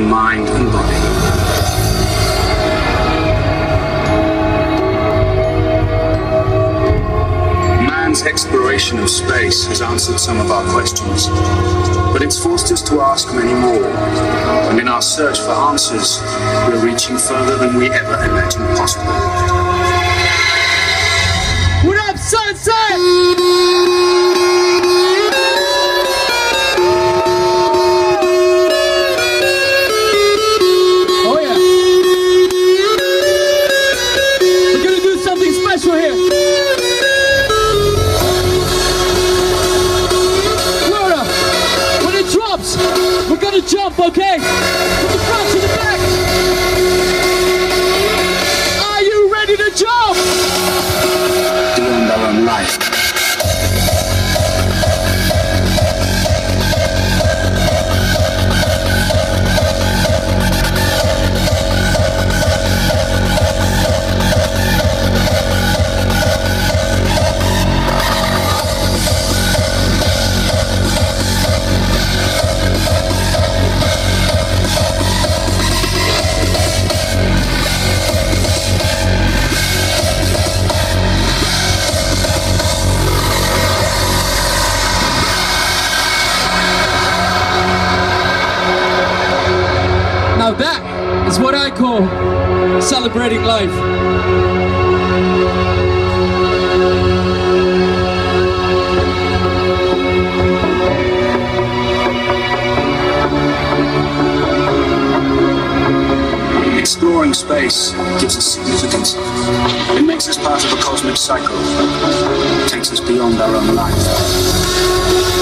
mind and body. Man's exploration of space has answered some of our questions, but it's forced us to ask many more. And in our search for answers, we're reaching further than we ever imagined possible. Okay? From the front to the back. Are you ready to jump? Beyond our own life. Now that is what I call celebrating life. Exploring space gives us significance. It makes us part of a cosmic cycle. It takes us beyond our own life.